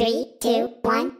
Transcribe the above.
Three, two, one,